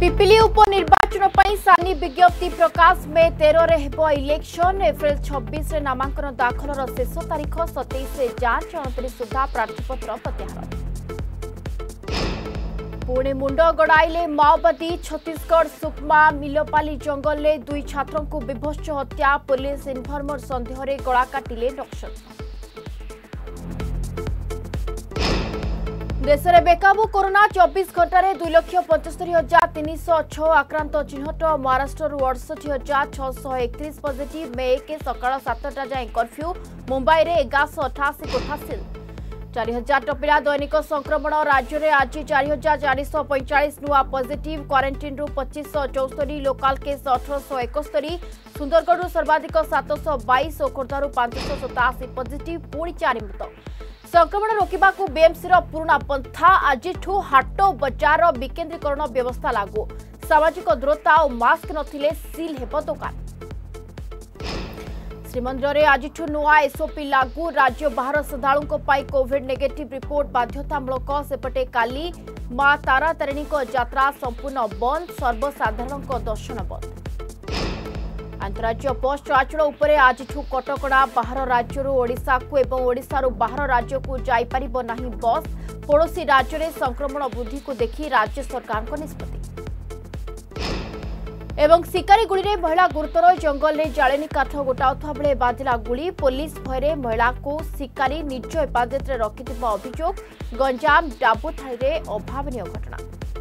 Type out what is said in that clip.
ପିପିଲି ଉପନିର୍ବାଚନ ପାଇଁ ସାନି ବିଜ୍ଞପ୍ତି ପ୍ରକାଶ ମେ ତେରରେ ହେବ ଇଲେକ୍ସନ ଏପ୍ରିଲ ଛବିଶରେ ନାମାଙ୍କନ ଦାଖଲର ଶେଷ ତାରିଖ ସତେଇଶରେ ଯାଞ୍ଚ ଅଣତିରିଶ ସୁଦ୍ଧା ପ୍ରାର୍ଥୀପତ୍ର ପ୍ରତ୍ୟାହାର ପୁଣି ମୁଣ୍ଡ ଗଡ଼ାଇଲେ ମାଓବାଦୀ ଛତିଶଗଡ଼ ସୁକମା ମିଲପାଲି ଜଙ୍ଗଲରେ ଦୁଇ ଛାତ୍ରଙ୍କୁ ବିଭତ୍ସ ହତ୍ୟା ପୁଲିସ ଇନଫର୍ମର ସନ୍ଦେହରେ ଗଳା କାଟିଲେ ନକ୍ସଲ देश में बेकाबू कोरोना 24 घंटे रे दुई लक्ष पचस्तरी हजार तीन शौ छ आक्रांत चिन्हट महाराष्ट्र अड़सठी हजार छः एक पजिट मे एक सका सतटा जाए कर्फ्यू मुंबई में एगारश अठाशी कोठासिल चारि हजार टपिला दैनिक संक्रमण राज्य में आज चार हजार चार शौ पैंचाश नुआ पजिट क्वरेन्टीन पचिश चौस्तरी लोकाल केस अठरश एकस्तरी सुंदरगढ़ सर्वाधिक सतश बैश और खोर्धु पांचश सताशी पजिट पुणी चार मृत ସଂକ୍ରମଣ ରୋକିବାକୁ ବିଏମ୍ସିର ପୁରୁଣା ପନ୍ଥା ଆଜିଠୁ ହାଟ ବଜାର ବିକେନ୍ଦ୍ରୀକରଣ ବ୍ୟବସ୍ଥା ଲାଗୁ ସାମାଜିକ ଦୂରତା ଓ ମାସ୍କ ନଥିଲେ ସିଲ୍ ହେବ ଦୋକାନ ଶ୍ରୀମନ୍ଦିରରେ ଆଜିଠୁ ନୂଆ ଏସ୍ଓପି ଲାଗୁ ରାଜ୍ୟ ବାହାର ଶ୍ରଦ୍ଧାଳୁଙ୍କ ପାଇଁ କୋଭିଡ୍ ନେଗେଟିଭ୍ ରିପୋର୍ଟ ବାଧ୍ୟତାମୂଳକ ସେପଟେ କାଲି ମା ତାରା ତାରିଣୀଙ୍କ ଯାତ୍ରା ସମ୍ପୂର୍ଣ୍ଣ ବନ୍ଦ ସର୍ବସାଧାରଣଙ୍କ ଦର୍ଶନ ବନ୍ଦ ଆନ୍ତଃରାଜ୍ୟ ବସ୍ ଚଳାଚଳ ଉପରେ ଆଜିଠୁ କଟକଣା ବାହାର ରାଜ୍ୟରୁ ଓଡ଼ିଶାକୁ ଏବଂ ଓଡ଼ିଶାରୁ ବାହାର ରାଜ୍ୟକୁ ଯାଇପାରିବ ନାହିଁ ବସ୍ ପଡ଼ୋଶୀ ରାଜ୍ୟରେ ସଂକ୍ରମଣ ବୃଦ୍ଧିକୁ ଦେଖି ରାଜ୍ୟ ସରକାରଙ୍କ ନିଷ୍ପତ୍ତି ଏବଂ ଶିକାରୀ ଗୁଳିରେ ମହିଳା ଗୁରୁତର ଜଙ୍ଗଲରେ ଜାଳେଣୀ କାଠ ଗୋଟାଉଥିବା ବେଳେ ବାଜିଲା ଗୁଳି ପୋଲିସ ଭୟରେ ମହିଳାଙ୍କୁ ଶିକାରୀ ନିଜ ହେପାଜତରେ ରଖିଥିବା ଅଭିଯୋଗ ଗଞ୍ଜାମ ଡାବୁଥାଳିରେ ଅଭାବନୀୟ ଘଟଣା